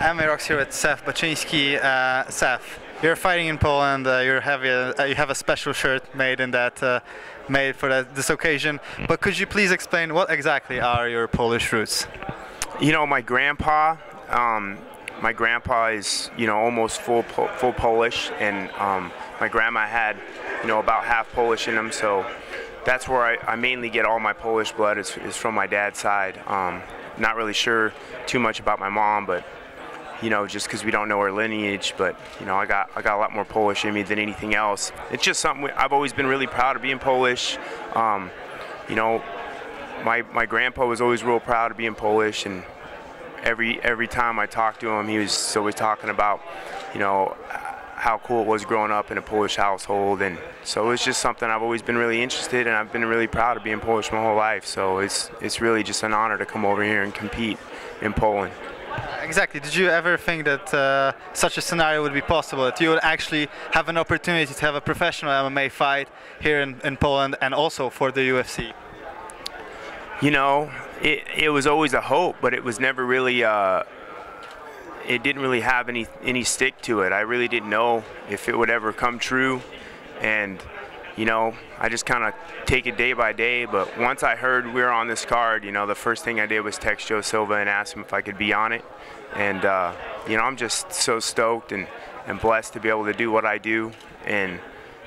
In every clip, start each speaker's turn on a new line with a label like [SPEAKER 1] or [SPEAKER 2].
[SPEAKER 1] MMA Rocks here with Seth Baczynski. Uh, Seth, you're fighting in Poland. Uh, you have a, uh, you have a special shirt made in that uh, made for that, this occasion. But could you please explain what exactly are your Polish roots?
[SPEAKER 2] You know, my grandpa. Um, my grandpa is, you know, almost full full Polish, and um, my grandma had, you know, about half Polish in them. So that's where I, I mainly get all my Polish blood is, is from my dad's side. Um, not really sure too much about my mom, but you know, just because we don't know our lineage. But you know, I got I got a lot more Polish in me than anything else. It's just something I've always been really proud of being Polish. Um, you know, my my grandpa was always real proud of being Polish, and every every time I talked to him, he was always talking about, you know, how cool it was growing up in a Polish household, and so it's just something I've always been really interested, and I've been really proud of being Polish my whole life. So it's it's really just an honor to come over here and compete in Poland.
[SPEAKER 1] Exactly. Did you ever think that uh, such a scenario would be possible? That you would actually have an opportunity to have a professional MMA fight here in, in Poland and also for the UFC?
[SPEAKER 2] You know, it, it was always a hope, but it was never really. Uh, it didn't really have any any stick to it. I really didn't know if it would ever come true, and you know, I just kind of take it day by day. But once I heard we were on this card, you know, the first thing I did was text Joe Silva and ask him if I could be on it. And uh, you know, I'm just so stoked and, and blessed to be able to do what I do and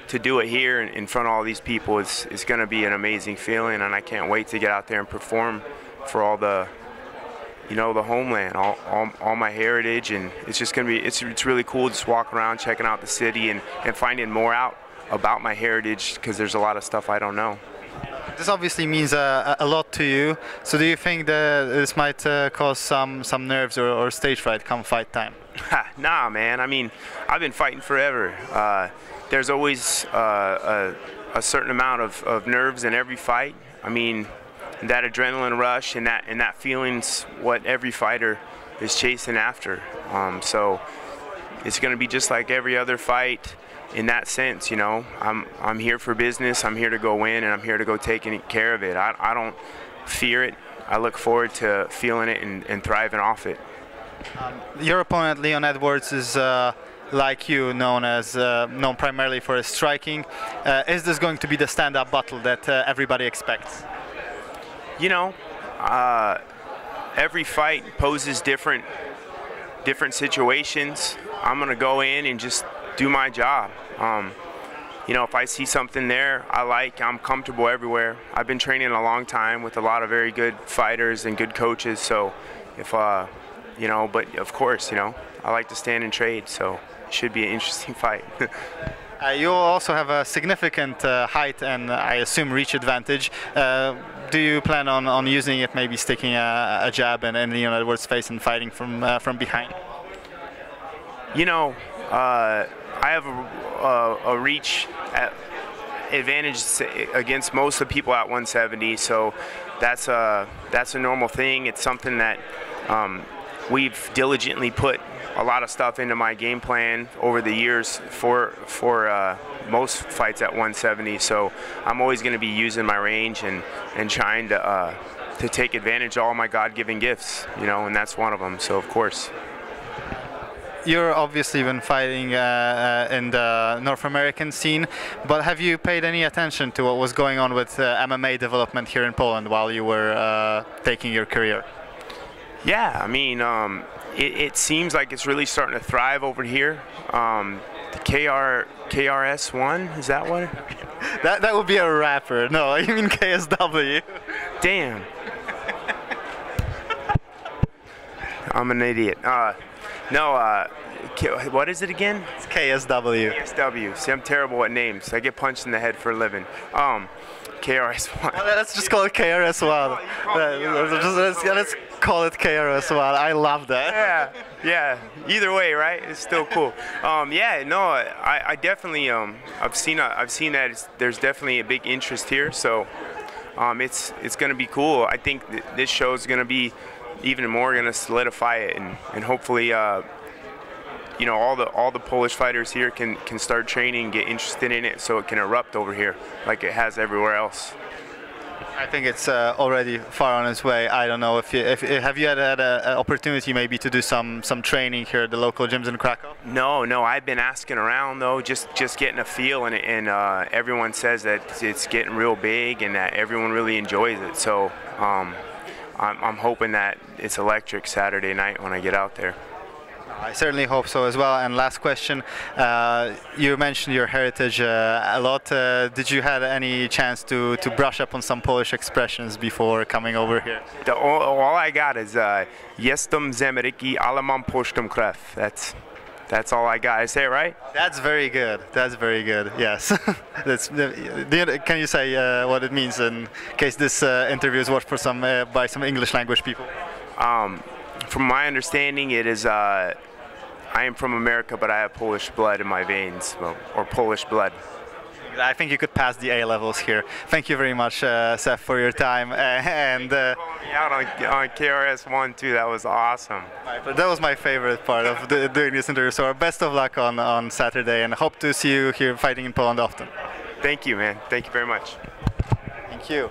[SPEAKER 2] to do it here in front of all these people is, is going to be an amazing feeling and I can't wait to get out there and perform for all the you know, the homeland, all, all, all, my heritage, and it's just gonna be, it's, it's really cool just walking around, checking out the city, and, and finding more out about my heritage because there's a lot of stuff I don't know.
[SPEAKER 1] This obviously means uh, a lot to you. So do you think that this might uh, cause some some nerves or, or, stage fright come fight time?
[SPEAKER 2] nah, man. I mean, I've been fighting forever. Uh, there's always uh, a, a, certain amount of, of nerves in every fight. I mean, that adrenaline rush and that and that feeling's what every fighter is chasing after. Um, so it's going to be just like every other fight in that sense. You know, I'm I'm here for business. I'm here to go win, and I'm here to go taking care of it. I, I don't fear it. I look forward to feeling it and, and thriving off it.
[SPEAKER 1] Um, your opponent, Leon Edwards, is. Uh, like you, known as uh, known primarily for his striking, uh, is this going to be the stand-up battle that uh, everybody expects?
[SPEAKER 2] you know, uh, every fight poses different different situations. I'm gonna go in and just do my job. Um, you know, if I see something there I like, I'm comfortable everywhere. I've been training a long time with a lot of very good fighters and good coaches. So, if uh, you know, but of course, you know, I like to stand and trade. So, it should be an interesting fight.
[SPEAKER 1] uh, you also have a significant uh, height and I assume reach advantage. Uh, do you plan on, on using it, maybe sticking a, a jab in, in Leon Edwards' face and fighting from uh, from behind?
[SPEAKER 2] You know, uh, I have a, a, a reach advantage against most of the people at 170, so that's a that's a normal thing. It's something that um, we've diligently put a lot of stuff into my game plan over the years for for uh, most fights at 170. So I'm always going to be using my range and and trying to uh, to take advantage of all my God-given gifts, you know, and that's one of them. So of course.
[SPEAKER 1] You're obviously been fighting uh, uh in the North American scene, but have you paid any attention to what was going on with uh, MMA development here in Poland while you were uh, taking your career?
[SPEAKER 2] Yeah, I mean, um, it, it, seems like it's really starting to thrive over here. Um, the KR KRS one is that one?
[SPEAKER 1] that that would be a rapper. No, you mean KSW.
[SPEAKER 2] Damn. I'm an idiot. Uh, no, uh, what is it again?
[SPEAKER 1] It's KSW.
[SPEAKER 2] KSW. See, I'm terrible at names. I get punched in the head for a living. Um, KRS-One.
[SPEAKER 1] let's just call it KRS-One. Oh, let's, let's, call it KRS-One. I love that.
[SPEAKER 2] Yeah, yeah. Either way, right? It's still cool. Um, yeah, no, I, I definitely, um, I've seen, uh, I've seen that there's definitely a big interest here. So, um, it's, it's going to be cool. I think th this show is going to be even more going to solidify it, and, and hopefully. Uh, you know all the all the Polish fighters here can can start training, get interested in it, so it can erupt over here like it has everywhere else.
[SPEAKER 1] I think it's uh, already far on its way. I don't know if you if, have you had, had an opportunity maybe to do some some training here at the local gyms in Krakow.
[SPEAKER 2] No, no. I've been asking around though, just just getting a feel, and, and uh, everyone says that it's getting real big and that everyone really enjoys it. So um, I'm, I'm hoping that it's electric Saturday night when I get out there.
[SPEAKER 1] I certainly hope so as well. And last question, uh, you mentioned your heritage uh, a lot. Uh, did you have any chance to, to brush up on some Polish expressions before coming over here?
[SPEAKER 2] The, all, all I got is uh, Jestem z Ameryki, ale mam polską krew. That's that's all I got. I say it right?
[SPEAKER 1] That's very good. That's very good. Yes. That's, can you say uh, what it means in case this uh, interview is watched for some uh, by some English language people?
[SPEAKER 2] Um, from my understanding, it is uh, I am from America, but I have Polish blood in my veins, well, or Polish blood.
[SPEAKER 1] I think you could pass the A levels here. Thank you very much, uh, Seth, for your time. Uh, and uh,
[SPEAKER 2] out on, on KRS One too. That was awesome.
[SPEAKER 1] That was my favorite part of the, doing this interview. So best of luck on on Saturday, and hope to see you here fighting in Poland often.
[SPEAKER 2] Thank you, man. Thank you very much.
[SPEAKER 1] Thank you.